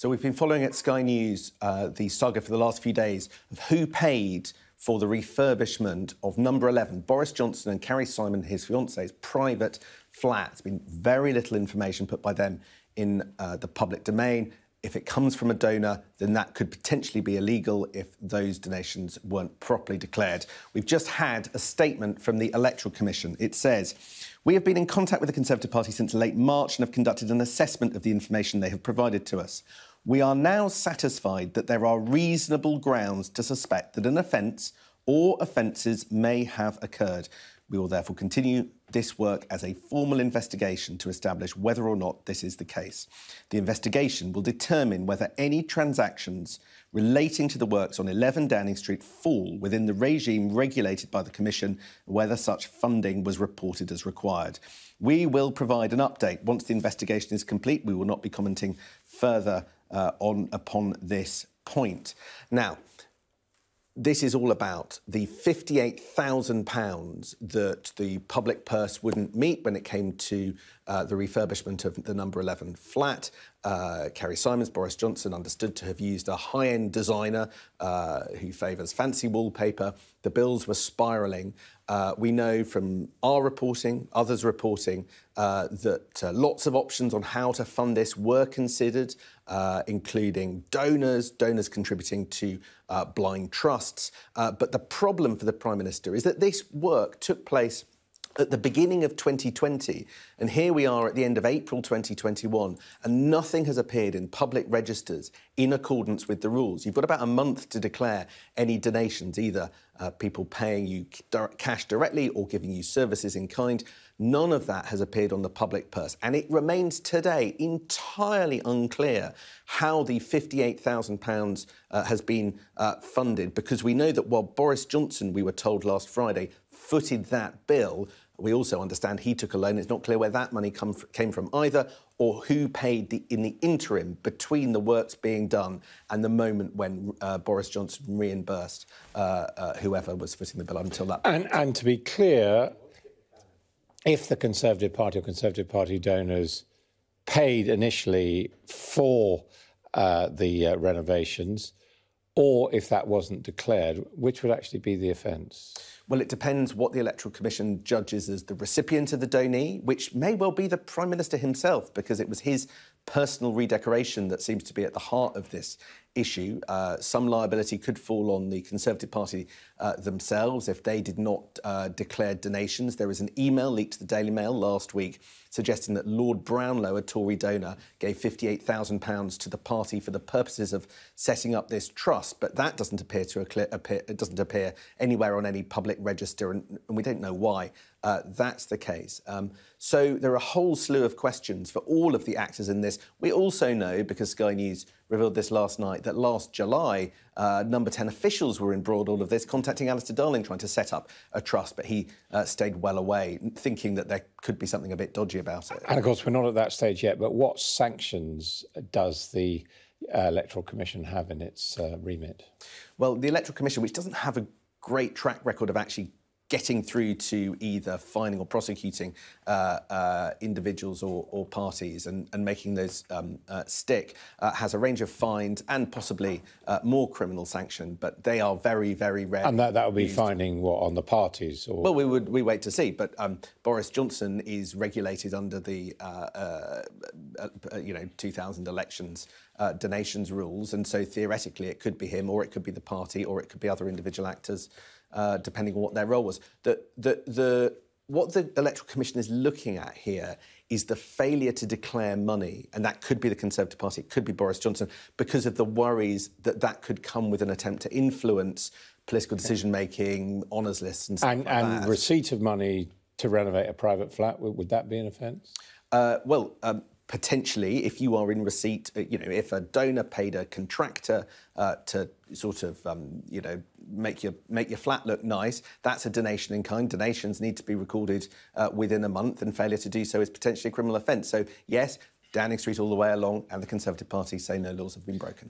So we've been following at Sky News uh, the saga for the last few days of who paid for the refurbishment of number 11, Boris Johnson and Carrie Symonds, his fiancee's private flat. There's been very little information put by them in uh, the public domain. If it comes from a donor, then that could potentially be illegal if those donations weren't properly declared. We've just had a statement from the Electoral Commission. It says, We have been in contact with the Conservative Party since late March and have conducted an assessment of the information they have provided to us. We are now satisfied that there are reasonable grounds to suspect that an offence or offences may have occurred. We will therefore continue this work as a formal investigation to establish whether or not this is the case. The investigation will determine whether any transactions relating to the works on 11 Downing Street fall within the regime regulated by the Commission, whether such funding was reported as required. We will provide an update once the investigation is complete. We will not be commenting further uh, on upon this point. Now, this is all about the £58,000 that the public purse wouldn't meet when it came to uh, the refurbishment of the number 11 flat. Uh, Carrie Symonds, Boris Johnson, understood to have used a high end designer uh, who favours fancy wallpaper. The bills were spiralling. Uh, we know from our reporting, others reporting, uh, that uh, lots of options on how to fund this were considered, including donors, donors contributing to blind trusts. but the problem for the Prime Minister is that this work took place at the beginning of 2020, and here we are at the end of April 2021, and nothing has appeared in public registers in accordance with the rules. You've got about a month to declare any donations, either uh, people paying you cash directly or giving you services in kind. None of that has appeared on the public purse, and it remains today entirely unclear how the £58,000 uh, has been uh, funded, because we know that while Boris Johnson, we were told last Friday, footed that bill, we also understand he took a loan. It's not clear where that money come, came from either, or who paid the, in the interim between the works being done and the moment when uh, Boris Johnson reimbursed uh, uh, whoever was footing the bill until that. And, and to be clear, if the Conservative Party or Conservative Party donors paid initially for uh, the uh, renovations, or if that wasn't declared, which would actually be the offence? Well, it depends what the Electoral Commission judges as the recipient of the donee, which may well be the Prime Minister himself, because it was his personal redecoration that seems to be at the heart of this issue. Uh, some liability could fall on the Conservative Party uh, themselves if they did not uh, declare donations. There was an email leaked to the Daily Mail last week suggesting that Lord Brownlow, a Tory donor, gave £58,000 to the party for the purposes of setting up this trust. But that doesn't appear to appear, it doesn't appear anywhere on any public register, and, and we don't know why uh, that's the case. Um, so there are a whole slew of questions for all of the actors in this. We also know, because Sky News revealed this last night, that last July, uh, number 10 officials were embroiled all of this, contacting Alistair Darling trying to set up a trust, but he uh, stayed well away, thinking that there could be something a bit dodgy about it. And of course, we're not at that stage yet, but what sanctions does the uh, Electoral Commission have in its uh, remit? Well, the Electoral Commission, which doesn't have a great track record of actually getting through to either finding or prosecuting uh, uh, individuals or, or, parties and, and making those um, uh, stick uh, has a range of fines and possibly uh, more criminal sanction, but they are very, very rare. And that, that would be used. finding what on the parties? Or... Well, we would we wait to see. But um, Boris Johnson is regulated under the uh, you know 2000 elections donations rules, and so theoretically it could be him, or it could be the party, or it could be other individual actors uh, depending on what their role was. The, the, the, what the Electoral Commission is looking at here is the failure to declare money, and that could be the Conservative Party, it could be Boris Johnson, because of the worries that that could come with an attempt to influence political decision making, honours lists, and stuff and, like and receipt of money to renovate a private flat, would that be an offence? Uh, well, um, potentially, if you are in receipt, uh, you know, if a donor paid a contractor uh, to sort of, um, you know, make your make your flat look nice, that's a donation in kind. Donations need to be recorded uh, within a month, and failure to do so is potentially a criminal offence. So yes, Downing Street all the way along, and the Conservative Party say no laws have been broken.